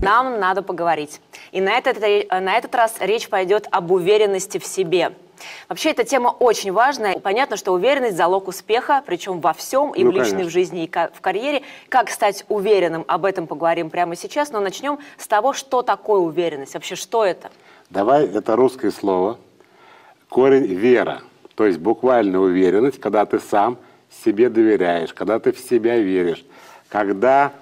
Нам надо поговорить. И на этот, на этот раз речь пойдет об уверенности в себе. Вообще, эта тема очень важная. Понятно, что уверенность – залог успеха, причем во всем, и Ну, в личной конечно. в жизни, и в карьере. Как стать уверенным, об этом поговорим прямо сейчас. Но начнем с того, что такое уверенность. Вообще, что это? Давай, это русское слово. Корень вера. То есть буквально уверенность, когда ты сам себе доверяешь, когда ты в себя веришь, когда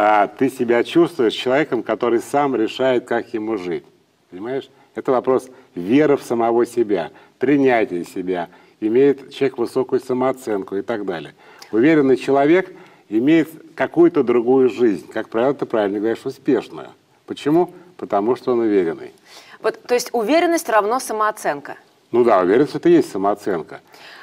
а, ты себя чувствуешь человеком, который сам решает, как ему жить. Понимаешь? Это вопрос веры в самого себя, принятия себя, имеет человек высокую самооценку и так далее. Уверенный человек имеет какую-то другую жизнь, как правило, ты правильно говоришь, успешную. Почему? Потому что он уверенный. Вот, то есть уверенность равно самооценка. Ну да, уверенность это и есть самооценка.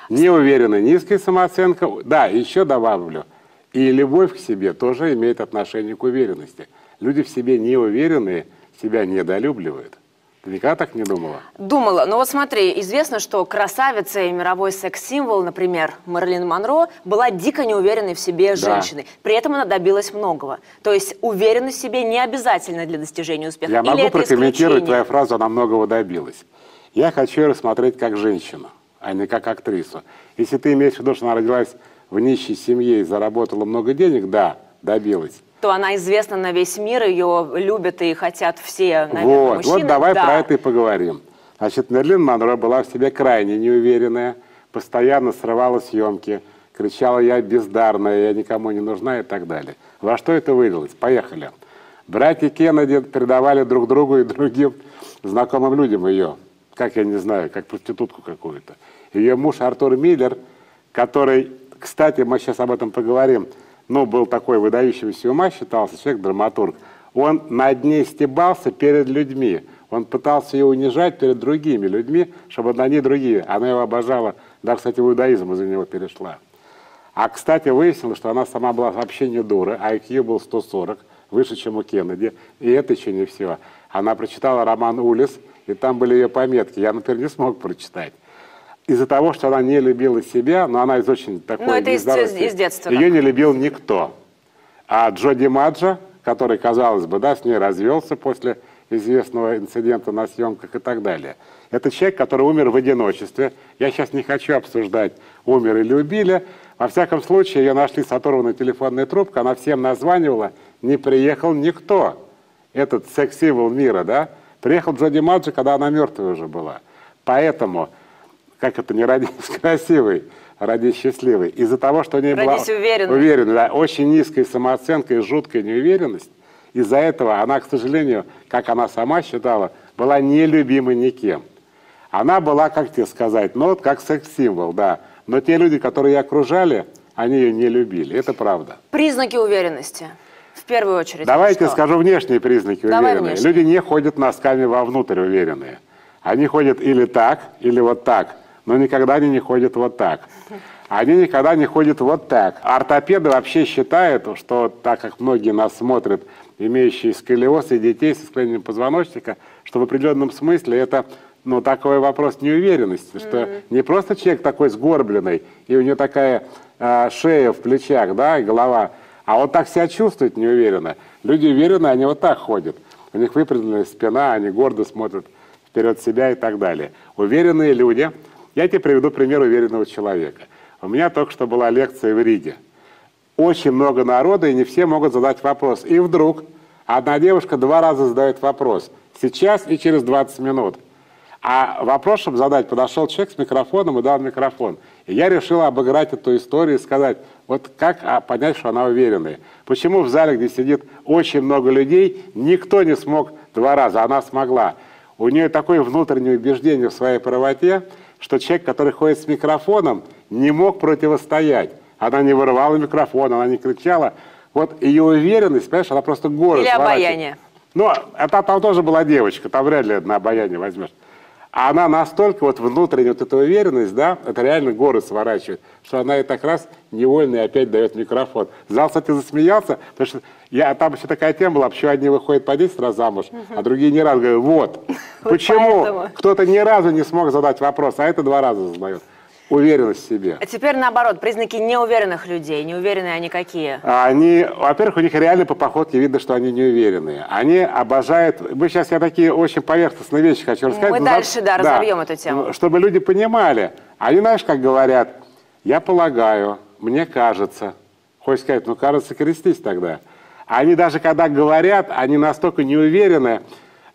Неуверенная, низкая самооценка, да, еще добавлю, и любовь к себе тоже имеет отношение к уверенности. Люди в себе неуверенные себя недолюбливают. Ты никогда так не думала? Думала, но вот смотри, известно, что красавица и мировой секс-символ, например, Мерлин Монро, была дико неуверенной в себе женщиной. При этом она добилась многого. То есть уверенность в себе не обязательна для достижения успеха. Я Или могу прокомментировать твою фразу, она многого добилась. Я хочу ее рассмотреть как женщину, а не как актрису. Если ты имеешь в виду, что она родилась в нищей семье и заработала много денег, да, добилась. То она известна на весь мир, ее любят и хотят все, наверное, Вот, мужчины. вот давай Да. про это и поговорим. Значит, Мерлин Монро была в себе крайне неуверенная, постоянно срывала съемки, кричала «я бездарная, я никому не нужна» и так далее. Во что это вылилось? Поехали. Братья Кеннеди передавали друг другу и другим знакомым людям ее, как я не знаю, как проститутку какую-то. Ее муж Артур Миллер, который, кстати, мы сейчас об этом поговорим, ну, был такой выдающийся ума, считался человек, драматург, он над ней стебался перед людьми. Он пытался ее унижать перед другими людьми, чтобы на ней другие. Она его обожала. Да, кстати, в иудаизм из-за него перешла. А, кстати, выяснилось, что она сама была вообще не дура, а IQ был 140, выше, чем у Кеннеди. И это еще не все. Она прочитала роман «Улис», и там были ее пометки. Я, например, не смог прочитать. Из-за того, что она не любила себя, но она из очень такой... Ну, это из- из- детства Ее не любил никто. А Джоди Маджо, который, казалось бы, да, с ней развелся после известного инцидента на съемках и так далее. Это человек, который умер в одиночестве. Я сейчас не хочу обсуждать, умер или убили. Во всяком случае, ее нашли с оторванной телефонной трубкой, она всем названивала, не приехал никто. Этот секс-символ мира, да? Приехал Джоди Маджо, когда она мертвая уже была. Поэтому, как это, не родись красивый, а родись счастливый. Из-за того, что у нее была уверенной. уверенной, да, очень низкая самооценка и жуткая неуверенность, из-за этого она, к сожалению, как она сама считала, была нелюбима никем. Она была, как тебе сказать, ну вот как секс-символ, да. Но те люди, которые ее окружали, они ее не любили. Это правда. Признаки уверенности. В первую очередь. Давайте что? скажу внешние признаки Давай уверенные. внешние. Люди не ходят носками вовнутрь уверенные. Они ходят или так, или вот так, но никогда они не ходят вот так. Они никогда не ходят вот так. Ортопеды вообще считают, что так как многие нас смотрят, имеющие сколиоз и детей с искривлением позвоночника, что в определенном смысле это ну, такой вопрос неуверенности, что не просто человек такой сгорбленный, и у него такая а, шея в плечах, да, и голова, а он так себя чувствует неуверенно. Люди уверенные, они вот так ходят. У них выпрямленная спина, они гордо смотрят вперед себя и так далее. Уверенные люди. Я тебе приведу пример уверенного человека. У меня только что была лекция в Риге. Очень много народа, и не все могут задать вопрос. И вдруг одна девушка два раза задает вопрос. Сейчас и через 20 минут. А вопрос, чтобы задать, подошел человек с микрофоном и дал микрофон. И я решил обыграть эту историю и сказать, вот как а, понять, что она уверенная. Почему в зале, где сидит очень много людей, никто не смог два раза, она смогла. У нее такое внутреннее убеждение в своей правоте, что человек, который ходит с микрофоном, не мог противостоять. Она не вырывала микрофон, она не кричала. Вот ее уверенность, понимаешь, она просто горы Или обаяние. Ну, это там тоже была девочка, там вряд ли на обаяние возьмешь. А она настолько вот внутренняя вот эта уверенность, да, это реально горы сворачивает, что она и так раз невольно и опять дает микрофон. Зал, кстати, засмеялся, потому что я, там еще такая тема была, почему одни выходят по 10 раз замуж, а другие ни разу. Говорю, вот, почему поэтому. кто-то ни разу не смог задать вопрос, а это два раза задает. Уверенность в себе. А теперь наоборот, признаки неуверенных людей. Неуверенные они какие? Они, во-первых, у них реально по походке видно, что они неуверенные. Они обожают... Мы сейчас я такие очень поверхностные вещи хочу рассказать. Мы но дальше, да, разовьем эту тему. Чтобы люди понимали. Они, знаешь, как говорят, я полагаю, мне кажется. Хочешь сказать, ну, кажется, крестись тогда. Они даже когда говорят, они настолько неуверены,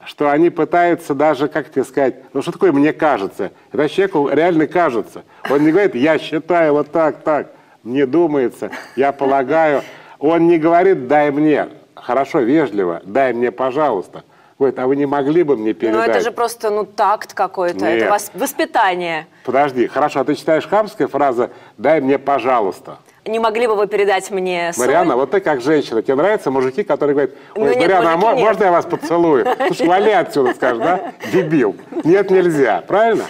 что они пытаются даже, как тебе сказать, ну что такое «мне кажется»? Это человеку реально кажется. Он не говорит «я считаю вот так, так», «мне думается», «я полагаю». Он не говорит «дай мне», хорошо, вежливо, «дай мне, пожалуйста». Говорит, а вы не могли бы мне передать? Ну это же просто ну такт какой-то, это воспитание. Подожди, хорошо, а ты читаешь хамская фраза «дай мне, пожалуйста». Не могли бы вы передать мне соль? Мариана, вот ты как женщина. Тебе нравятся мужики, которые говорят, ой, ну, Мариана, а нет, можно я вас поцелую? Слушай, вали отсюда, скажешь, да? Дебил. Нет, нельзя. Правильно?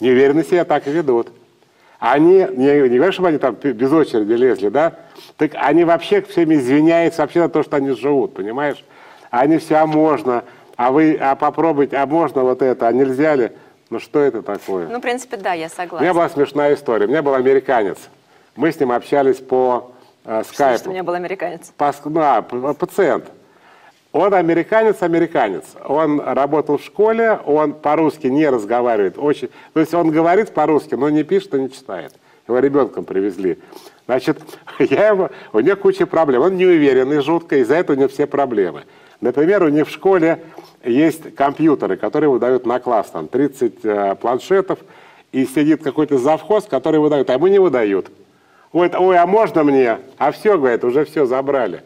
Неуверенно себя так и ведут. Они, не, не говорю, чтобы они там без очереди лезли, да? Так они вообще всеми извиняются вообще за то, что они живут, понимаешь? Они все, а можно, а вы, а попробуйте, а можно вот это, а нельзя ли? Ну что это такое? Ну, в принципе, да, я согласна. У меня была смешная история. У меня был американец. Мы с ним общались по э, скайпу. Что, что у меня был американец? По, да, пациент. Он американец-американец. Он работал в школе, он по-русски не разговаривает. Очень, то есть он говорит по-русски, но не пишет и не читает. Его ребенком привезли. Значит, я его, у него куча проблем. Он неуверенный жутко, из-за этого у него все проблемы. Например, у них в школе есть компьютеры, которые выдают на класс, там 30 э, планшетов, и сидит какой-то завхоз, который выдает, а ему не выдают. Говорит, ой, а можно мне? А все, говорит, уже все забрали.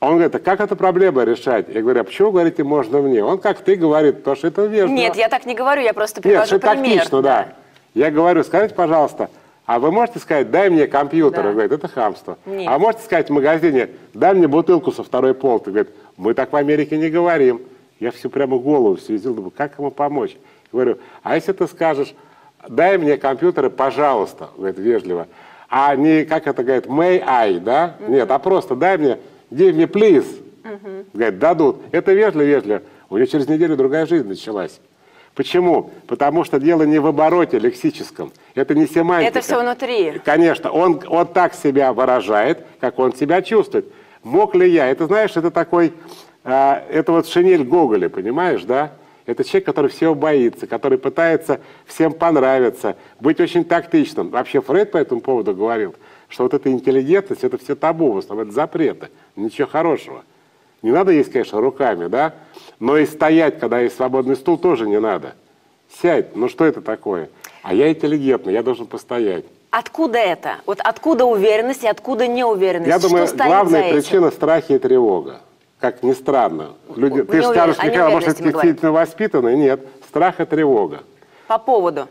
Он говорит, а как эту проблему решать? Я говорю, а почему, говорите, можно мне? Он как ты говорит, потому что это вежливо. Нет, я так не говорю, я просто привожу Нет, пример. тактично, да. да. Я говорю, скажите, пожалуйста, а вы можете сказать, дай мне компьютер? Да. Он говорит, это хамство. Нет. А можете сказать в магазине, дай мне бутылку со второй полки? Говорит, мы так в Америке не говорим. Я всю прямо голову связил, думаю, как ему помочь? Я говорю, а если ты скажешь, дай мне компьютеры, пожалуйста, говорит, вежливо а не, как это говорит, may I, да? -hmm. Нет, а просто дай мне, give me please. -hmm. Говорит, дадут. Это вежливо-вежливо. У нее через неделю другая жизнь началась. Почему? Потому что дело не в обороте лексическом. Это не семантика. Это все внутри. Конечно. Он, он так себя выражает, как он себя чувствует. Мог ли я? Это, знаешь, это такой... А, это вот шинель Гоголя, понимаешь, да? Это человек, который всего боится, который пытается всем понравиться, быть очень тактичным. Вообще Фрейд по этому поводу говорил, что вот эта интеллигентность, это все табу, в основном это запреты, ничего хорошего. Не надо есть, конечно, руками, да, но и стоять, когда есть свободный стул, тоже не надо. Сядь, ну что это такое? А я интеллигентный, я должен постоять. Откуда это? Вот откуда уверенность и откуда неуверенность? Я думаю, главная причина – страхи и тревога как ни странно. Люди, ты уверен, скажешь, Михаил, может, это действительно воспитанный? Нет. Страх и тревога. По поводу?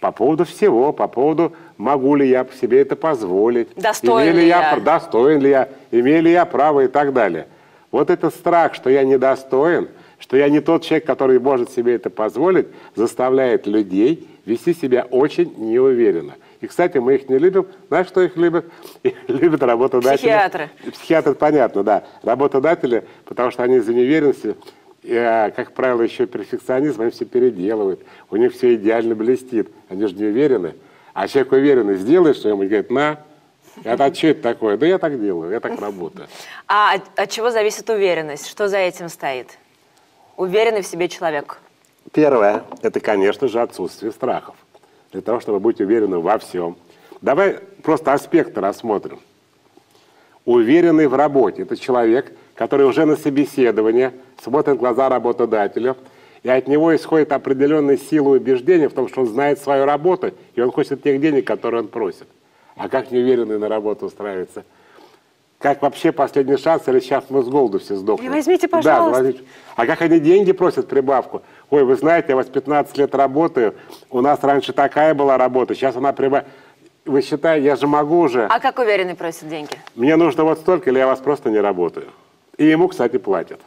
По поводу всего, по поводу, могу ли я себе это позволить. Достоин ли я, я? Достоин ли я, имею ли я право и так далее. Вот этот страх, что я недостоин, что я не тот человек, который может себе это позволить, заставляет людей вести себя очень неуверенно. И, кстати, мы их не любим. Знаешь, что их любят? Их любят работодатели. Психиатры. Психиатры, понятно, да. Работодатели, потому что они из-за неуверенности, и, а, как правило, еще перфекционизм, они все переделывают. У них все идеально блестит. Они же не уверены. А человек уверенный сделает что-нибудь, говорит, на, это а что это такое? Да я так делаю, я так работаю. А от чего зависит уверенность? Что за этим стоит? Уверенный в себе человек. Первое, это, конечно же, отсутствие страхов для того, чтобы быть уверенным во всем. Давай просто аспекты рассмотрим. Уверенный в работе – это человек, который уже на собеседовании смотрит в глаза работодателю, и от него исходит определенная сила убеждения в том, что он знает свою работу, и он хочет тех денег, которые он просит. А как неуверенный на работу устраивается? Как вообще последний шанс, или сейчас мы с голоду все сдохнем? Возьмите, пожалуйста. Да, возьмите. А как они деньги просят прибавку? Ой, вы знаете, я у вас 15 лет работаю, у нас раньше такая была работа, сейчас она прибавит. Вы считаете, я же могу уже. А как уверенный просит деньги? Мне нужно вот столько, или я вас просто не работаю. И ему, кстати, платят.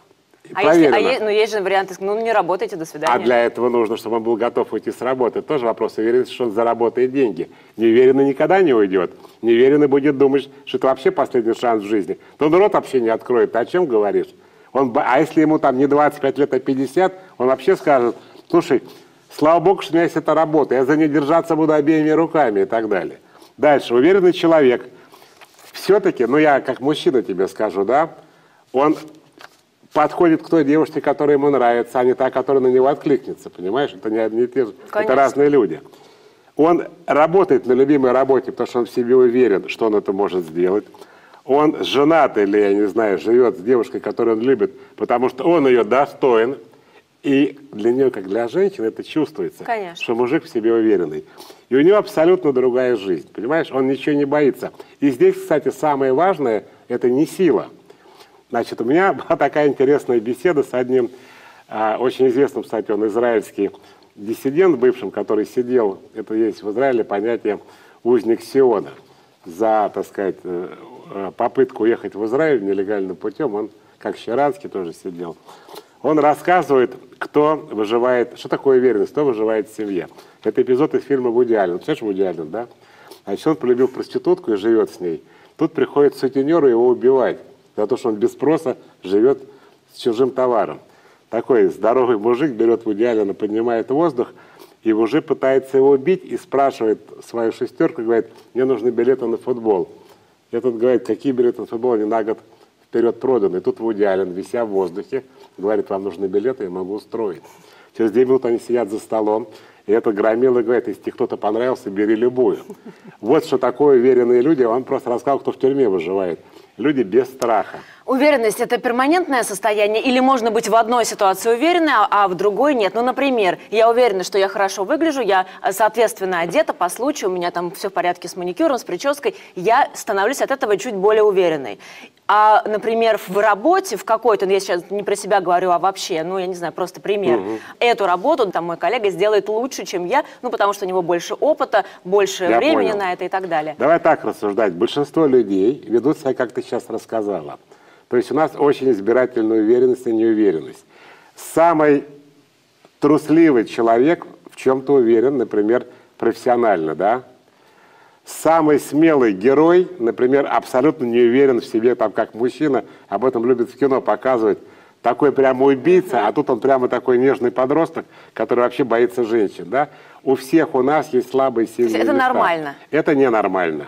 А, если, а е, ну, есть же варианты, ну не работайте, до свидания. А для этого нужно, чтобы он был готов уйти с работы. Тоже вопрос уверенности, что он заработает деньги. Неуверенный никогда не уйдет. Неуверенный будет думать, что это вообще последний шанс в жизни. То он рот вообще не откроет. Ты о чем говоришь? Он, а если ему там не 25 лет, а 50, он вообще скажет, слушай, Слава богу, что у меня есть эта работа. Я за нее держаться буду обеими руками и так далее. Дальше. Уверенный человек. Все-таки, ну я как мужчина тебе скажу, да, он подходит к той девушке, которая ему нравится, а не та, которая на него откликнется, понимаешь? Это не одни и те же, это разные люди. Он работает на любимой работе, потому что он в себе уверен, что он это может сделать. Он женат или, я не знаю, живет с девушкой, которую он любит, потому что он ее достоин. И для нее, как для женщины, это чувствуется, Конечно. что мужик в себе уверенный. И у него абсолютно другая жизнь, понимаешь? Он ничего не боится. И здесь, кстати, самое важное – это не сила – Значит, у меня была такая интересная беседа с одним а, очень известным, кстати, он израильский диссидент бывшим, который сидел, это есть в Израиле понятие узник Сиона, за, так сказать, э, попытку уехать в Израиль нелегальным путем, он, как Щеранский, тоже сидел. Он рассказывает, кто выживает, что такое верность, кто выживает в семье. Это эпизод из фильма «Вуди Аллен». Слышишь, Вуди Аллен, да? Значит, он полюбил проститутку и живет с ней. Тут приходит сутенер его убивать за то, что он без спроса живет с чужим товаром. Такой здоровый мужик берет в идеале, поднимает воздух, и уже пытается его убить и спрашивает свою шестерку, говорит, мне нужны билеты на футбол. И тут говорит, какие билеты на футбол, они на год вперед проданы. И тут Вуди Аллен, вися в воздухе, говорит, вам нужны билеты, я могу устроить. Через 2 минуты они сидят за столом, и это громило говорит, если тебе кто-то понравился, бери любую. Вот что такое уверенные люди. Он просто рассказал, кто в тюрьме выживает. Люди без страха. Уверенность – это перманентное состояние или можно быть в одной ситуации уверенной, а в другой нет? Ну, например, я уверена, что я хорошо выгляжу, я, э, соответственно, одета по случаю, у меня там все в порядке с маникюром, с прической, я становлюсь от этого чуть более уверенной. А, например, в работе, в какой-то, ну, я сейчас не про себя говорю, а вообще, ну, я не знаю, просто пример. Угу. Эту работу там мой коллега сделает лучше, чем я, ну, потому что у него больше опыта, больше я времени понял. на это и так далее. Давай так рассуждать. Большинство людей ведут себя, как ты сейчас рассказала. То есть у нас очень избирательная уверенность и неуверенность. Самый трусливый человек в чем-то уверен, например, профессионально, да? Самый смелый герой, например, абсолютно не уверен в себе, там, как мужчина, об этом любят в кино показывать, такой прямо убийца, а тут он прямо такой нежный подросток, который вообще боится женщин, да? У всех у нас есть слабые сильные Это места. нормально? Это ненормально.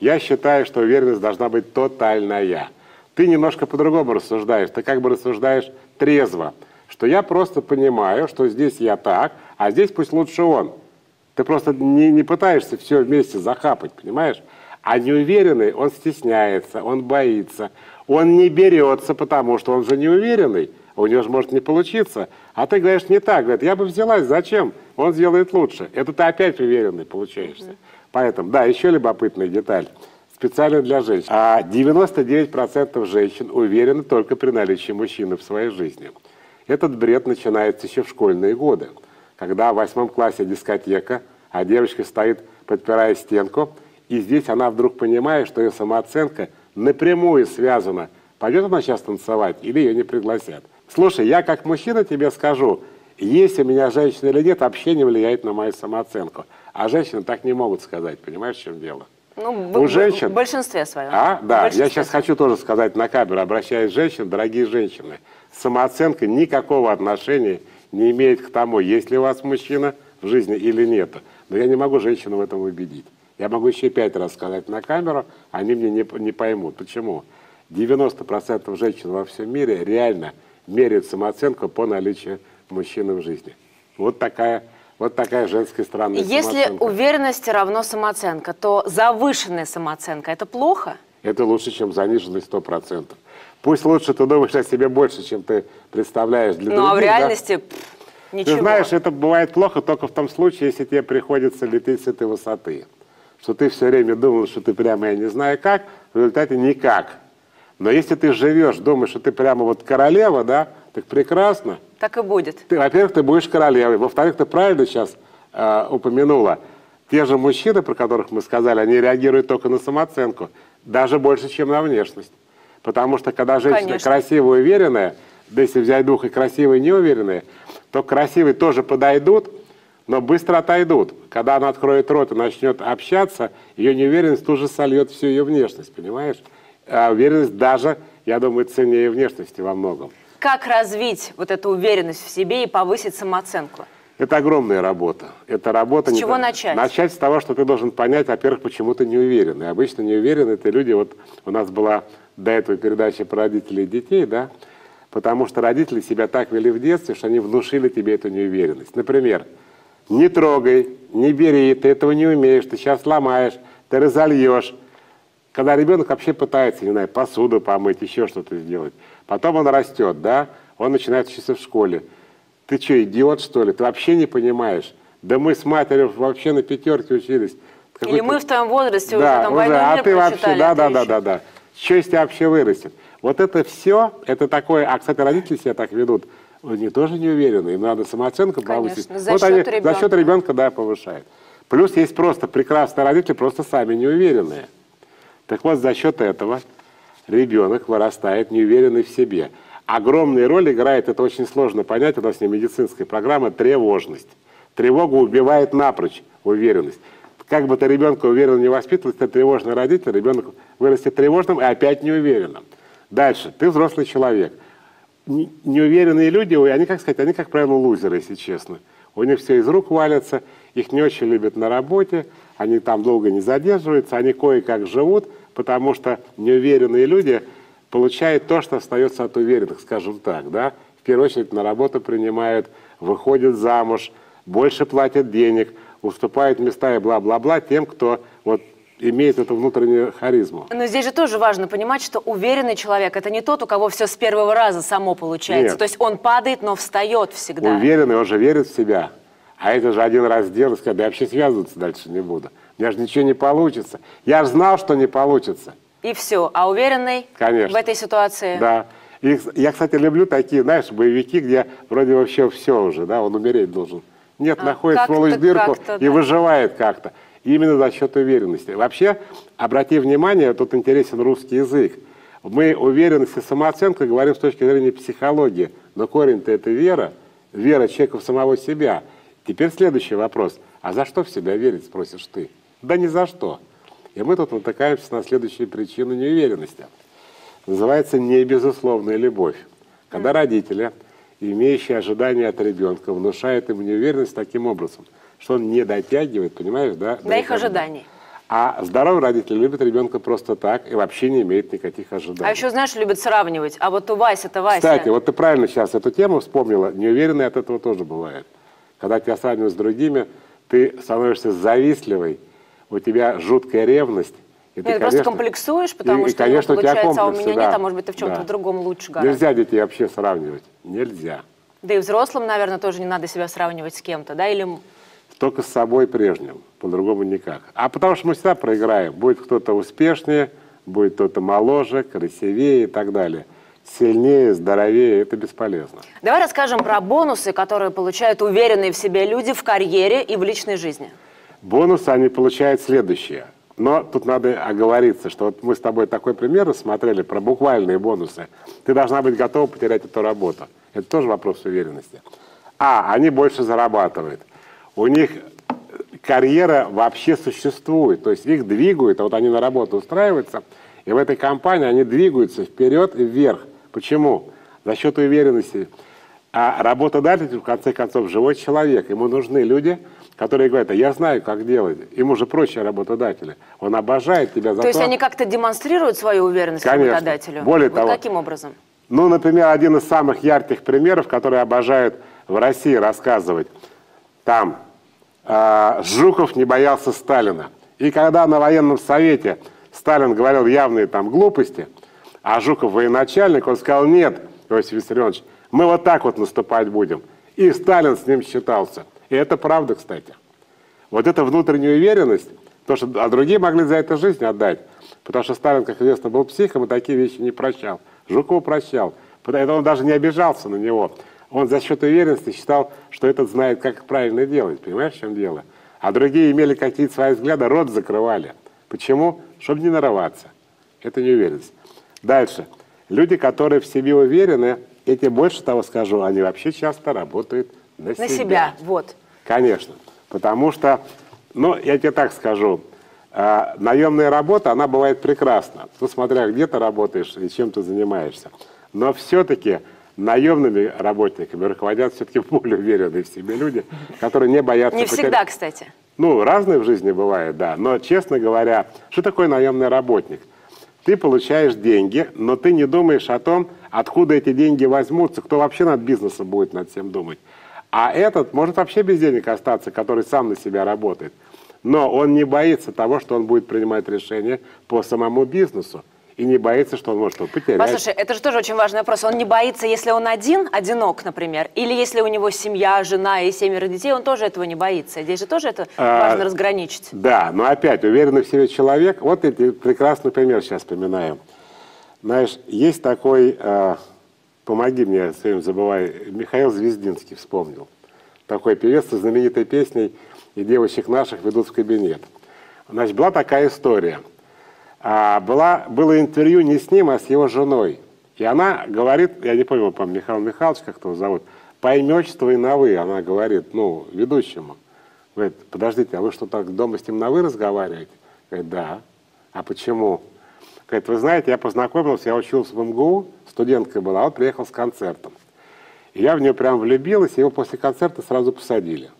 Я считаю, что уверенность должна быть тотальная. Ты немножко по-другому рассуждаешь. Ты как бы рассуждаешь трезво, что я просто понимаю, что здесь я так, а здесь пусть лучше он. Ты просто не, не пытаешься все вместе захапать, понимаешь? А неуверенный, он стесняется, он боится, он не берется, потому что он же неуверенный, у него же может не получиться. А ты говоришь не так, говорит, я бы взялась, зачем? Он сделает лучше. Это ты опять уверенный получаешься. Поэтому, да, еще любопытная деталь специально для женщин. А 99% женщин уверены только при наличии мужчины в своей жизни. Этот бред начинается еще в школьные годы, когда в восьмом классе дискотека, а девочка стоит, подпирая стенку, и здесь она вдруг понимает, что ее самооценка напрямую связана, пойдет она сейчас танцевать или ее не пригласят. Слушай, я как мужчина тебе скажу, есть у меня женщина или нет, вообще не влияет на мою самооценку. А женщины так не могут сказать, понимаешь, в чем дело? Ну, у женщин... В большинстве своем. А, да, я сейчас хочу тоже сказать на камеру, обращаясь к женщинам, дорогие женщины, самооценка никакого отношения не имеет к тому, есть ли у вас мужчина в жизни или нет. Но я не могу женщину в этом убедить. Я могу еще пять раз сказать на камеру, они мне не, не поймут. Почему? 90% женщин во всем мире реально меряют самооценку по наличию мужчины в жизни. Вот такая вот такая женская странная Если самооценка. уверенность равно самооценка, то завышенная самооценка – это плохо? Это лучше, чем сто процентов. Пусть лучше ты думаешь о себе больше, чем ты представляешь для ну, других. Ну, а в реальности да? пфф, ничего. Ты знаешь, это бывает плохо только в том случае, если тебе приходится лететь с этой высоты. Что ты все время думаешь, что ты прямо, я не знаю как, в результате никак. Но если ты живешь, думаешь, что ты прямо вот королева, да, так прекрасно. Так и будет. Ты, во-первых, ты будешь королевой. Во-вторых, ты правильно сейчас э, упомянула. Те же мужчины, про которых мы сказали, они реагируют только на самооценку. Даже больше, чем на внешность. Потому что когда женщина Конечно. красивая и уверенная, да если взять двух и красивые и неуверенные, то красивые тоже подойдут, но быстро отойдут. Когда она откроет рот и начнет общаться, ее неуверенность тоже сольет всю ее внешность, понимаешь? А уверенность даже, я думаю, ценнее внешности во многом. Как развить вот эту уверенность в себе и повысить самооценку? Это огромная работа. Это работа... С не чего та- начать? Начать с того, что ты должен понять, во-первых, почему ты не уверен. И обычно не уверены это люди, вот у нас была до этого передача про родителей и детей, да, потому что родители себя так вели в детстве, что они внушили тебе эту неуверенность. Например, не трогай, не бери, ты этого не умеешь, ты сейчас сломаешь, ты разольешь. Когда ребенок вообще пытается, не знаю, посуду помыть, еще что-то сделать, потом он растет, да, он начинает учиться в школе. Ты что, идиот, что ли? Ты вообще не понимаешь. Да мы с матерью вообще на пятерке учились. Или мы в твоем возрасте уже да, там уже, «Войну и а мир» ты вообще, да, а да, да, да, да. Что из тебя вообще вырастет? Вот это все, это такое, а, кстати, родители себя так ведут, они тоже не уверены, им надо самооценку Конечно, повысить. за вот счет они ребенка. за счет ребенка, да, повышают. Плюс есть просто прекрасные родители, просто сами неуверенные. Так вот, за счет этого ребенок вырастает неуверенный в себе. Огромную роль играет, это очень сложно понять, у нас не медицинская программа, тревожность. Тревога убивает напрочь уверенность. Как бы ты ребенка уверенно не воспитывал, ты тревожный родитель, ребенок вырастет тревожным и опять неуверенным. Дальше, ты взрослый человек. Не- Неуверенные люди, они, как сказать, они, как правило, лузеры, если честно. У них все из рук валится, их не очень любят на работе, они там долго не задерживаются, они кое-как живут, потому что неуверенные люди получают то, что остается от уверенных, скажем так, да. В первую очередь на работу принимают, выходят замуж, больше платят денег, уступают места и бла-бла-бла тем, кто вот имеет эту внутреннюю харизму. Но здесь же тоже важно понимать, что уверенный человек – это не тот, у кого все с первого раза само получается. Нет. То есть он падает, но встает всегда. Уверенный, он же верит в себя. А это же один раз сделал и сказал, да я вообще связываться дальше не буду. У меня же ничего не получится. Я же знал, что не получится. И все. А уверенный Конечно. в этой ситуации? Да. И, я, кстати, люблю такие, знаешь, боевики, где вроде вообще все уже, да, он умереть должен. Нет, А, находит сволочь дырку и да. выживает как-то. Именно за счет уверенности. Вообще, обрати внимание, тут интересен русский язык. Мы уверенность и самооценку говорим с точки зрения психологии, но корень-то это вера, вера человека в самого себя. Теперь следующий вопрос. А за что в себя верить, спросишь ты? Да ни за что. И мы тут натыкаемся на следующую причину неуверенности. Называется небезусловная любовь. Когда родители, имеющие ожидания от ребенка, внушают ему неуверенность таким образом, что он не дотягивает, понимаешь, да? До их ожиданий. А здоровый родитель любит ребенка просто так и вообще не имеет никаких ожиданий. А еще, знаешь, любят сравнивать. А вот у Вася-то Вася. Кстати, вот ты правильно сейчас эту тему вспомнила. Неуверенный от этого тоже бывает. Когда тебя сравнивают с другими, ты становишься завистливой, у тебя жуткая ревность. и ты, Нет, ты просто конечно, комплексуешь, потому и- и, что него конечно, у тебя получается, а у комплексы, меня нет, да, а может быть, ты в чем-то да. в другом лучше гораздо. Нельзя детей вообще сравнивать. Нельзя. Да и взрослым, наверное, тоже не надо себя сравнивать с кем-то, да? Или Только с собой прежним, по-другому никак. А потому что мы всегда проиграем. Будет кто-то успешнее, будет кто-то моложе, красивее и так далее. Сильнее, здоровее, это бесполезно. Давай расскажем про бонусы, которые получают уверенные в себе люди в карьере и в личной жизни. Бонусы они получают следующее. Но тут надо оговориться, что вот мы с тобой такой пример рассмотрели про буквальные бонусы. Ты должна быть готова потерять эту работу. Это тоже вопрос уверенности. А, они больше зарабатывают. У них карьера вообще существует. То есть их двигают, а вот они на работу устраиваются, и в этой компании они двигаются вперед и вверх. Почему? За счет уверенности. А работодатель, в конце концов, живой человек. Ему нужны люди, которые говорят, а я знаю, как делать. Ему же проще работодателя. Он обожает тебя за То есть они как-то демонстрируют свою уверенность Конечно. работодателю? Более вот того. каким образом? Ну, например, один из самых ярких примеров, который обожают в России рассказывать. Там э, Жуков не боялся Сталина. И когда на военном совете Сталин говорил явные там глупости, а Жуков военачальник, он сказал, нет, Иосиф Виссарионович, мы вот так вот наступать будем. И Сталин с ним считался. И это правда, кстати. Вот эта внутренняя уверенность, то, что, а другие могли за это жизнь отдать. Потому что Сталин, как известно, был психом и такие вещи не прощал. Жукова прощал. Потому он даже не обижался на него. Он за счет уверенности считал, что этот знает, как правильно делать. Понимаешь, в чем дело? А другие имели какие-то свои взгляды, рот закрывали. Почему? Чтобы не нарываться. Это неуверенность. Дальше. Люди, которые в себе уверены, эти, больше того скажу, они вообще часто работают на, На себя, вот. Конечно. Потому что, ну, я тебе так скажу, э, наемная работа, она бывает прекрасна. Ну, смотря где ты работаешь и чем ты занимаешься. Но все-таки наемными работниками руководят все-таки более уверенные в себе люди, которые не боятся... Не потерять... всегда, кстати. Ну, разные в жизни бывает, да. Но, честно говоря, что такое наемный работник? Ты получаешь деньги, но ты не думаешь о том, откуда эти деньги возьмутся, кто вообще над бизнесом будет над всем думать. А этот может вообще без денег остаться, который сам на себя работает. Но он не боится того, что он будет принимать решения по самому бизнесу и не боится, что он может его потерять. Послушай, это же тоже очень важный вопрос. Он не боится, если он один, одинок, например, или если у него семья, жена и семеро детей, он тоже этого не боится. Здесь же тоже это а, важно разграничить. Да, но опять, уверенный в себе человек, вот эти прекрасный пример сейчас вспоминаем. Знаешь, есть такой, э, помоги мне, время забывай, Михаил Звездинский вспомнил. Такой певец со знаменитой песней «И девочек наших ведут в кабинет». Значит, была такая история – а, была, было интервью не с ним, а с его женой. И она говорит, я не помню, по Михаил Михайлович, как его зовут, поймечество и на «вы», она говорит, ну, ведущему. Говорит, подождите, а вы что, так дома с ним на «вы» разговариваете? Говорит, да. А почему? Говорит, вы знаете, я познакомился, я учился в МГУ, студенткой была, а он приехал с концертом. И я в нее прям влюбилась, его после концерта сразу посадили.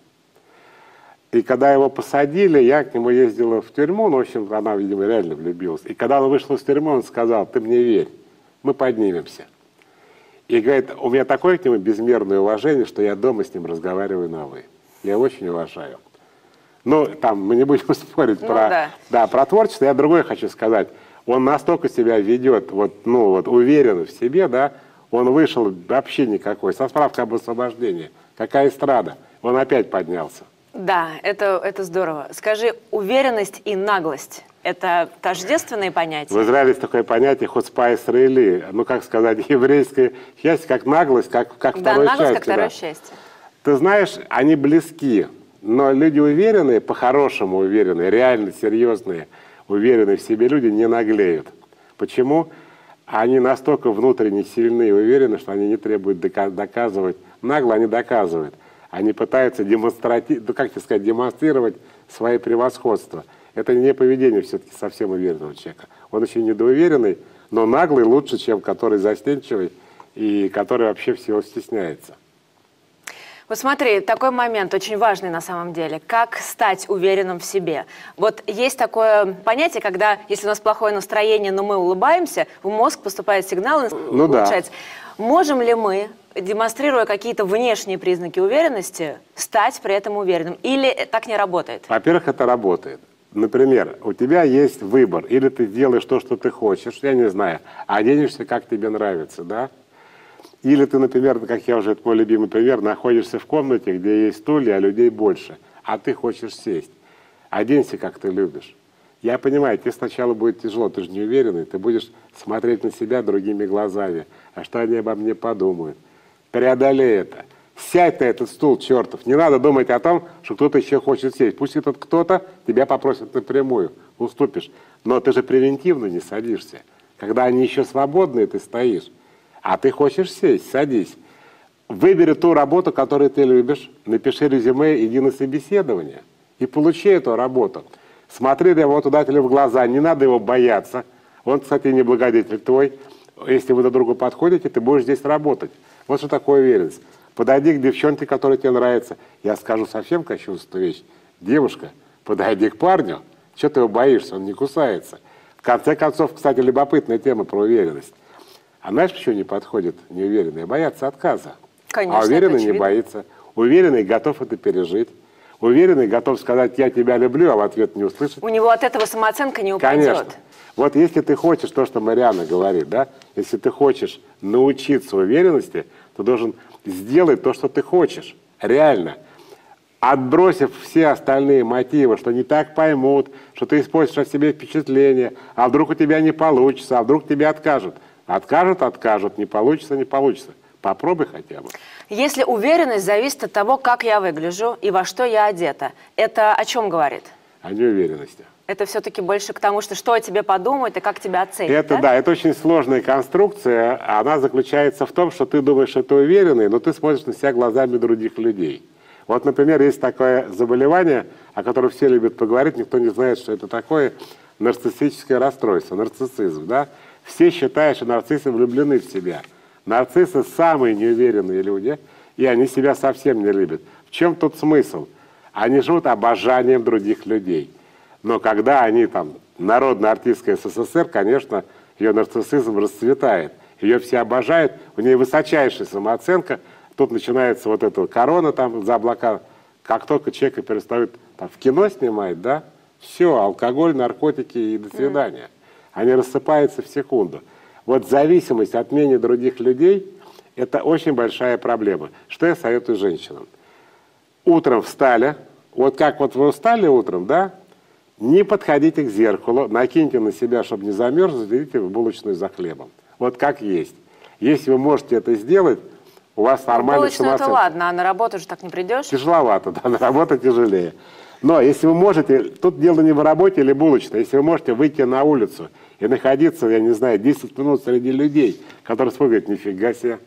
И когда его посадили, я к нему ездила в тюрьму, ну, в общем, она, видимо, реально влюбилась. И когда он вышел из тюрьмы, он сказал, ты мне верь, мы поднимемся. И говорит, у меня такое к нему безмерное уважение, что я дома с ним разговариваю на «вы». Я его очень уважаю. Ну, там, мы не будем спорить ну, про, да. Да, про творчество. Я другое хочу сказать. Он настолько себя ведет, вот, ну, вот, уверенно в себе, да, он вышел вообще никакой, со справкой об освобождении. Какая эстрада. Он опять поднялся. Да, это, это здорово. Скажи, уверенность и наглость – это тождественные понятия? В Израиле есть такое понятие «хуцпа Исраили». Ну, как сказать, еврейское счастье, как наглость, как, как да, второе наглость, счастье. как второе да. счастье. Ты знаешь, они близки, но люди уверенные, по-хорошему уверенные, реально серьезные, уверенные в себе люди не наглеют. Почему? Они настолько внутренне сильны и уверены, что они не требуют доказывать. Нагло они доказывают – они пытаются демонстрати... ну, как тебе сказать, демонстрировать свои превосходства. Это не поведение все-таки совсем уверенного человека. Он очень недоуверенный, но наглый лучше, чем который застенчивый и который вообще всего стесняется. Вот смотри, такой момент очень важный на самом деле. Как стать уверенным в себе? Вот есть такое понятие, когда, если у нас плохое настроение, но мы улыбаемся, в мозг поступает сигнал, ну, улучшается. Да. Можем ли мы демонстрируя какие-то внешние признаки уверенности, стать при этом уверенным? Или так не работает? Во-первых, это работает. Например, у тебя есть выбор. Или ты делаешь то, что ты хочешь, я не знаю, оденешься, как тебе нравится, да? Или ты, например, как я уже, это мой любимый пример, находишься в комнате, где есть стулья, а людей больше, а ты хочешь сесть. Оденься, как ты любишь. Я понимаю, тебе сначала будет тяжело, ты же не уверенный, ты будешь смотреть на себя другими глазами. А что они обо мне подумают? преодолей это. Сядь на этот стул, чертов. Не надо думать о том, что кто-то еще хочет сесть. Пусть этот кто-то тебя попросит напрямую, уступишь. Но ты же превентивно не садишься. Когда они еще свободные, ты стоишь. А ты хочешь сесть, садись. Выбери ту работу, которую ты любишь, напиши резюме, иди на собеседование и получи эту работу. Смотри работодателю в глаза, не надо его бояться. Он, кстати, не благодетель твой. Если вы друг другу подходите, ты будешь здесь работать. Вот что такое уверенность. Подойди к девчонке, которая тебе нравится. Я скажу совсем кощунственную вещь. Девушка, подойди к парню. Что ты его боишься? Он не кусается. В конце концов, кстати, любопытная тема про уверенность. А знаешь, почему не подходит неуверенные? Боятся отказа. Конечно, а уверенный не боится. Уверенный готов это пережить. Уверенный готов сказать «я тебя люблю», а в ответ не услышать. У него от этого самооценка не упадет. Конечно. Вот если ты хочешь то, что Мариана говорит, да, если ты хочешь научиться уверенности, ты должен сделать то, что ты хочешь, реально. Отбросив все остальные мотивы, что не так поймут, что ты используешь о себе впечатление, а вдруг у тебя не получится, а вдруг тебе откажут. Откажут, откажут, не получится, не получится. Попробуй хотя бы. Если уверенность зависит от того, как я выгляжу и во что я одета, это о чем говорит? О неуверенности. Это все-таки больше к тому, что что о тебе подумают и как тебя оценят. Это да? да, это очень сложная конструкция. Она заключается в том, что ты думаешь, что ты уверенный, но ты смотришь на себя глазами других людей. Вот, например, есть такое заболевание, о котором все любят поговорить, никто не знает, что это такое, нарциссическое расстройство, нарциссизм, да? Все считают, что нарциссы влюблены в себя. Нарциссы самые неуверенные люди, и они себя совсем не любят. В чем тут смысл? Они живут обожанием других людей. Но когда они там, народная артистка СССР, конечно, ее нарциссизм расцветает. Ее все обожают, у нее высочайшая самооценка. Тут начинается вот эта корона там за облака. Как только человека перестают там, в кино снимать, да, все, алкоголь, наркотики и до свидания. Они рассыпаются в секунду. Вот зависимость от мнения других людей – это очень большая проблема. Что я советую женщинам? Утром встали, вот как вот вы устали утром, да, не подходите к зеркалу, накиньте на себя, чтобы не замерзнуть, идите в булочную за хлебом. Вот как есть. Если вы можете это сделать, у вас нормально Булочную это ладно, а на работу же так не придешь? Тяжеловато, да, на работу тяжелее. Но если вы можете, тут дело не в работе или булочной, если вы можете выйти на улицу и находиться, я не знаю, 10 минут среди людей, которые смотрят, нифига себе,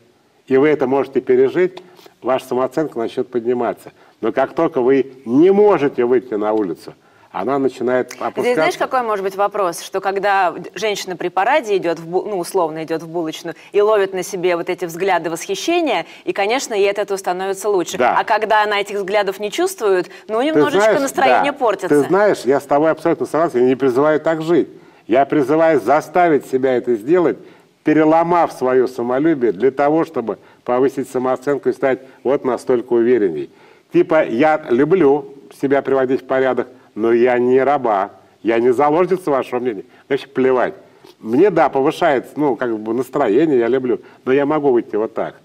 и вы это можете пережить, ваша самооценка начнет подниматься. Но как только вы не можете выйти на улицу, она начинает опускаться. Здесь знаешь, какой может быть вопрос? Что когда женщина при параде идет, в, ну, условно идет в булочную, и ловит на себе вот эти взгляды восхищения, и, конечно, ей от этого становится лучше. Да. А когда она этих взглядов не чувствует, ну, немножечко знаешь, настроение да, портится. Ты знаешь, я с тобой абсолютно согласен, я не призываю так жить. Я призываю заставить себя это сделать, переломав свое самолюбие для того, чтобы повысить самооценку и стать вот настолько уверенней. Типа, я люблю себя приводить в порядок, но я не раба, я не заложница вашего мнения. Вообще плевать. Мне, да, повышает, ну, как бы настроение, я люблю, но я могу выйти вот так.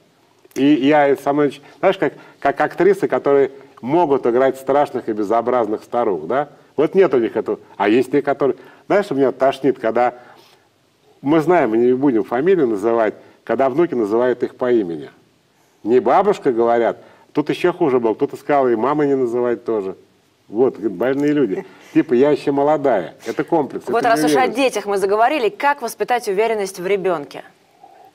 И я со мной, знаешь, как, как актрисы, которые могут играть страшных и безобразных старух, да? Вот нет у них этого. А есть те, которые... Знаешь, меня тошнит, когда... Мы знаем, мы не будем фамилию называть, когда внуки называют их по имени. Не бабушка, говорят. Тут еще хуже был. Кто-то сказал, и мама не называть тоже. Вот, больные люди. Типа, я еще молодая. Это комплекс. Вот это раз уж о детях мы заговорили, как воспитать уверенность в ребенке?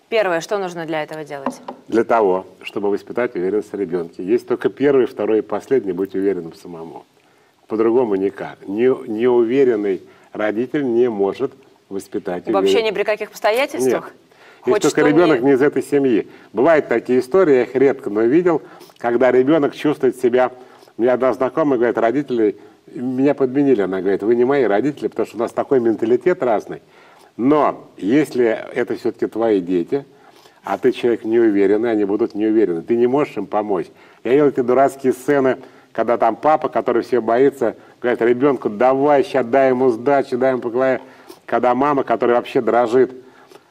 Первое, что нужно для этого делать? Для того, чтобы воспитать уверенность в ребенке, есть только первый, второй и последний быть уверенным самому. По-другому никак. Не, неуверенный родитель не может воспитать Вообще ни при каких обстоятельствах? Нет. Если только ребенок не- не из этой семьи. Бывают такие истории, я их редко, но видел, когда ребенок чувствует себя... У меня одна знакомая говорит, родители меня подменили. Она говорит, вы не мои родители, потому что у нас такой менталитет разный. Но если это все-таки твои дети, а ты человек неуверенный, они будут неуверены, ты не можешь им помочь. Я видел эти дурацкие сцены, когда там папа, который все боится, говорит ребенку, давай, сейчас дай ему сдачи, дай ему по голове. Когда мама, которая вообще дрожит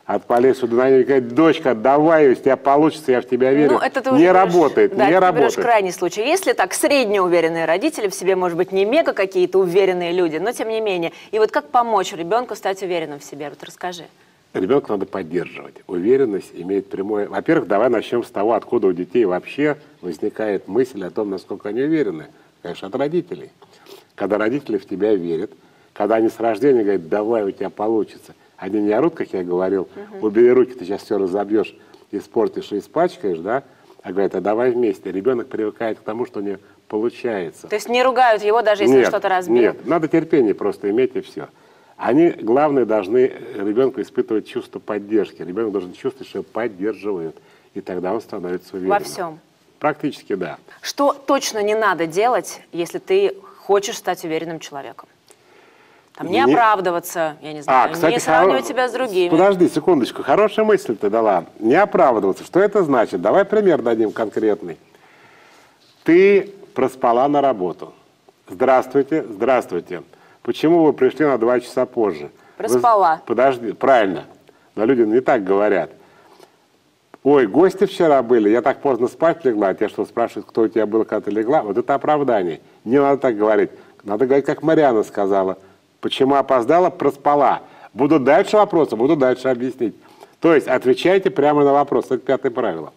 от нее, говорит, дочка, давай, у тебя получится, я в тебя верю. Ну, это ты не работает, да, не ты работает. крайний случай. Если так, средне уверенные родители в себе, может быть, не мега какие-то уверенные люди, но тем не менее. И вот как помочь ребенку стать уверенным в себе? Вот расскажи. Ребенка надо поддерживать. Уверенность имеет прямое... Во-первых, давай начнем с того, откуда у детей вообще возникает мысль о том, насколько они уверены. Конечно, от родителей. Когда родители в тебя верят, когда они с рождения говорят, давай, у тебя получится. Они не орут, как я говорил, убери руки, ты сейчас все разобьешь, испортишь и испачкаешь, да? А говорят, а давай вместе. Ребенок привыкает к тому, что у него получается. То есть не ругают его, даже если что-то разбил? Нет, надо терпение просто иметь и все. Они, главное, должны ребенку испытывать чувство поддержки. Ребенок должен чувствовать, что его поддерживают. И тогда он становится уверенным. Во всем. Практически да. Что точно не надо делать, если ты хочешь стать уверенным человеком? Там не, Не- оправдываться, я не знаю, не сравнивать хоро- себя с другими. Подожди секундочку, хорошая мысль ты дала. Не оправдываться. Что это значит? Давай пример дадим конкретный. Ты проспала на работу. Здравствуйте, здравствуйте. Почему вы пришли на два часа позже? Вы- Проспала. Подожди, правильно. Но люди не так говорят. Ой, гости вчера были, я так поздно спать легла, а тебя что, спрашивают, кто у тебя был, когда ты легла? Вот это оправдание. Не надо так говорить. Надо говорить, как Мариана сказала. Почему опоздала? Проспала. Будут дальше вопросы, буду дальше объяснить. То есть отвечайте прямо на вопрос. Это пятое правило.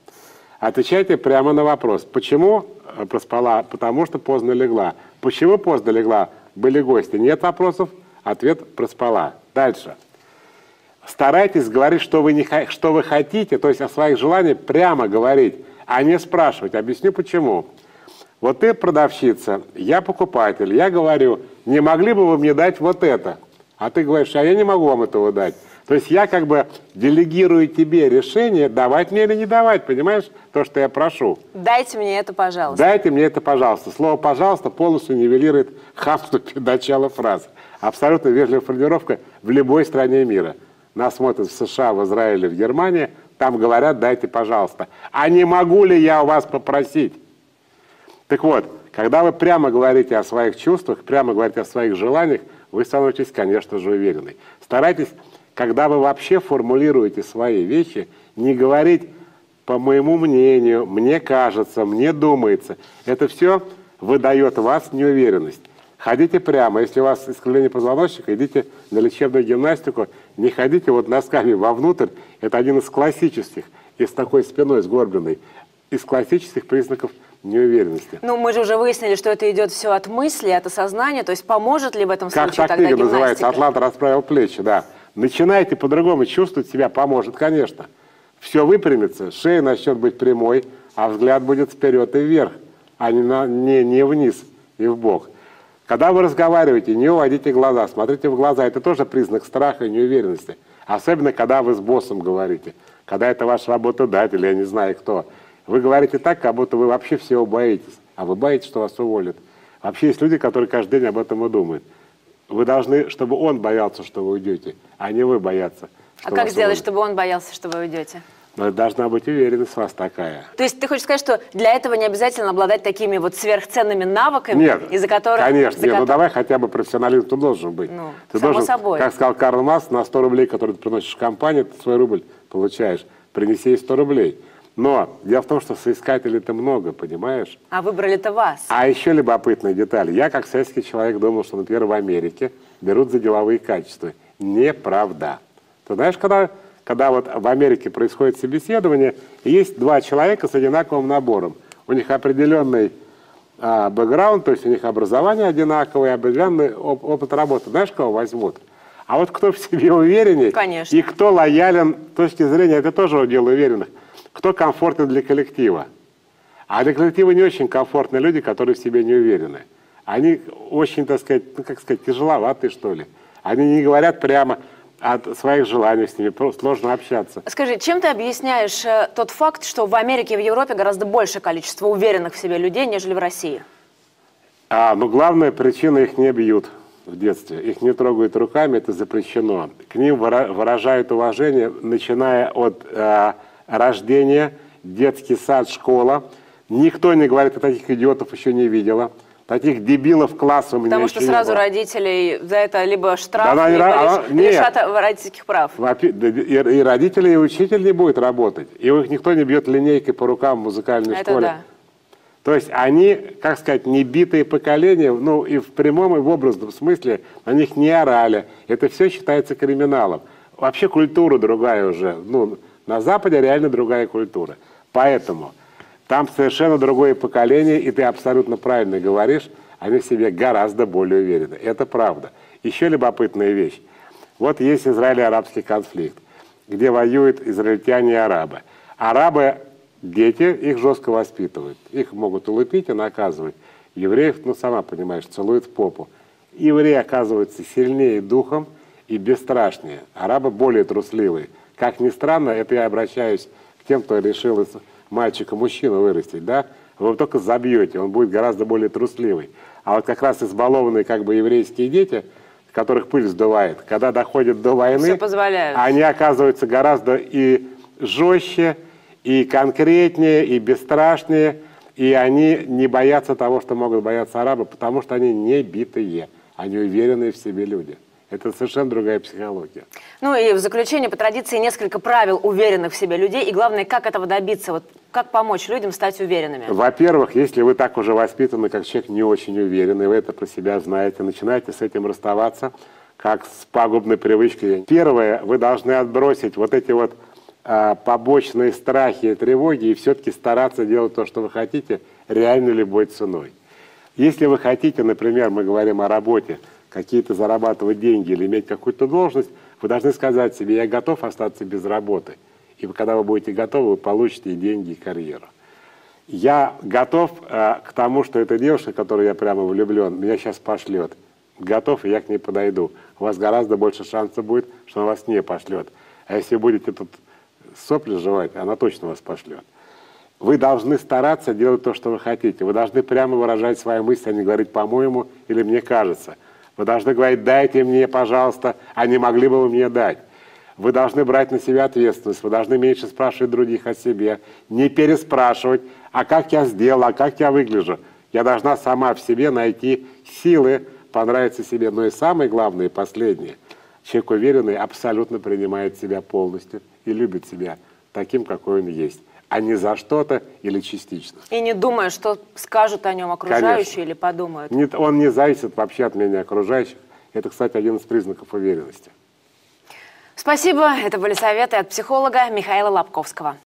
Отвечайте прямо на вопрос. Почему э, проспала? Потому что поздно легла. Почему поздно легла? Были гости. Нет вопросов? Ответ проспала. Дальше. Старайтесь говорить, что вы, не, что вы хотите, то есть о своих желаниях прямо говорить, а не спрашивать. Объясню почему. Вот ты продавщица, я покупатель, я говорю, не могли бы вы мне дать вот это? А ты говоришь, а я не могу вам этого дать. То есть я как бы делегирую тебе решение, давать мне или не давать, понимаешь, то, что я прошу. Дайте мне это, пожалуйста. Дайте мне это, пожалуйста. Слово «пожалуйста» полностью нивелирует хамство начала фразы. Абсолютно вежливая формулировка в любой стране мира. Нас смотрят в США, в Израиле, в Германии, там говорят «дайте, пожалуйста». А не могу ли я у вас попросить? Так вот, когда вы прямо говорите о своих чувствах, прямо говорите о своих желаниях, вы становитесь, конечно же, уверенной. Старайтесь, когда вы вообще формулируете свои вещи, не говорить по моему мнению, мне кажется, мне думается. Это все выдает вас неуверенность. Ходите прямо. Если у вас искривление позвоночника, идите на лечебную гимнастику. Не ходите вот носками вовнутрь. Это один из классических, и с такой спиной сгорбленной, из классических признаков неуверенности. Ну, мы же уже выяснили, что это идет все от мысли, от осознания. То есть поможет ли в этом как случае тогда книга гимнастика? называется «Атлант расправил плечи», да. Начинайте по-другому чувствовать себя, поможет, конечно. Все выпрямится, шея начнет быть прямой, а взгляд будет вперед и вверх, а не, на, не, не вниз и в бок. Когда вы разговариваете, не уводите глаза, смотрите в глаза. Это тоже признак страха и неуверенности. Особенно, когда вы с боссом говорите. Когда это ваш работодатель, я не знаю кто. Вы говорите так, как будто вы вообще всего боитесь, а вы боитесь, что вас уволят. Вообще есть люди, которые каждый день об этом и думают. Вы должны, чтобы он боялся, что вы уйдете, а не вы бояться. А как сделать, уволят. чтобы он боялся, что вы уйдете? Но должна быть уверенность у вас такая. То есть ты хочешь сказать, что для этого не обязательно обладать такими вот сверхценными навыками, нет, из-за которых... Конечно, за нет, ну давай хотя бы профессионализм ты должен быть. Ну, ты само должен, собой. Как сказал Карл Масс, на 100 рублей, которые ты приносишь в компанию, ты свой рубль получаешь. Принеси ей 100 рублей. Но дело в том, что соискателей-то много, понимаешь? А выбрали-то вас. А еще любопытная деталь. Я, как советский человек, думал, что, например, в Америке берут за деловые качества. Неправда. Ты знаешь, когда, когда вот в Америке происходит собеседование, есть два человека с одинаковым набором. У них определенный а, бэкграунд, то есть у них образование одинаковое, определенный оп опыт работы. Знаешь, кого возьмут? А вот кто в себе увереннее Конечно. и кто лоялен с точки зрения, это тоже дело уверенных, кто комфортен для коллектива. А для коллектива не очень комфортны люди, которые в себе не уверены. Они очень, так сказать, ну, как сказать, тяжеловатые, что ли. Они не говорят прямо от своих желаний с ними, сложно общаться. Скажи, чем ты объясняешь э, тот факт, что в Америке и в Европе гораздо больше количество уверенных в себе людей, нежели в России? А, ну, главная причина, их не бьют в детстве. Их не трогают руками, это запрещено. К ним выражают уважение, начиная от э, рождения, детский сад, школа. Никто не говорит, о таких идиотов еще не видела. Таких дебилов класса у меня Потому что сразу родителей за это либо штраф, да, либо она, лиш, нет. лишат родительских прав. И, и родители, и учитель не будет работать. И их никто не бьет линейкой по рукам в музыкальной это школе. Да. То есть они, как сказать, не битые поколения, ну и в прямом, и в образном смысле на них не орали. Это все считается криминалом. Вообще культура другая уже. Ну, на Западе реально другая культура. Поэтому там совершенно другое поколение, и ты абсолютно правильно говоришь, они в себе гораздо более уверены. Это правда. Еще любопытная вещь. Вот есть Израиль-арабский конфликт, где воюют израильтяне и арабы. Арабы, дети, их жестко воспитывают. Их могут улупить и наказывать. Евреев, ну, сама понимаешь, целуют в попу. Евреи оказываются сильнее духом и бесстрашнее. Арабы более трусливые. Как ни странно, это я обращаюсь к тем, кто решил из мальчика мужчину вырастить, да? Вы его только забьете, он будет гораздо более трусливый. А вот как раз избалованные как бы еврейские дети, которых пыль сдувает, когда доходят до войны, они оказываются гораздо и жестче, и конкретнее, и бесстрашнее, и они не боятся того, что могут бояться арабы, потому что они не битые, они уверенные в себе люди. Это совершенно другая психология. Ну и в заключение, по традиции, несколько правил уверенных в себе людей. И главное, как этого добиться? Вот как помочь людям стать уверенными? Во-первых, если вы так уже воспитаны, как человек не очень уверенный, вы это про себя знаете, начинайте с этим расставаться, как с пагубной привычкой. Первое, вы должны отбросить вот эти вот а, побочные страхи и тревоги и все-таки стараться делать то, что вы хотите, реально любой ценой. Если вы хотите, например, мы говорим о работе, какие-то зарабатывать деньги или иметь какую-то должность, вы должны сказать себе, я готов остаться без работы. И когда вы будете готовы, вы получите и деньги, и карьеру. Я готов э, к тому, что эта девушка, в которую я прямо влюблен, меня сейчас пошлет. готов, и я к ней подойду. У вас гораздо больше шансов будет, что она вас не пошлет. А если будете тут сопли жевать, она точно вас пошлет. Вы должны стараться делать то, что вы хотите. Вы должны прямо выражать свои мысли, а не говорить «по-моему» или «мне кажется». Вы должны говорить «дайте мне, пожалуйста», а не могли бы вы мне дать. Вы должны брать на себя ответственность, вы должны меньше спрашивать других о себе, не переспрашивать, а как я сделал, а как я выгляжу. Я должна сама в себе найти силы понравиться себе. Но и самое главное, и последнее, человек уверенный абсолютно принимает себя полностью и любит себя таким, какой он есть а не за что-то или частично. И не думая, что скажут о нем окружающие Конечно. или подумают. Нет, он не зависит вообще от мнения окружающих. Это, кстати, один из признаков уверенности. Спасибо. Это были советы от психолога Михаила Лобковского.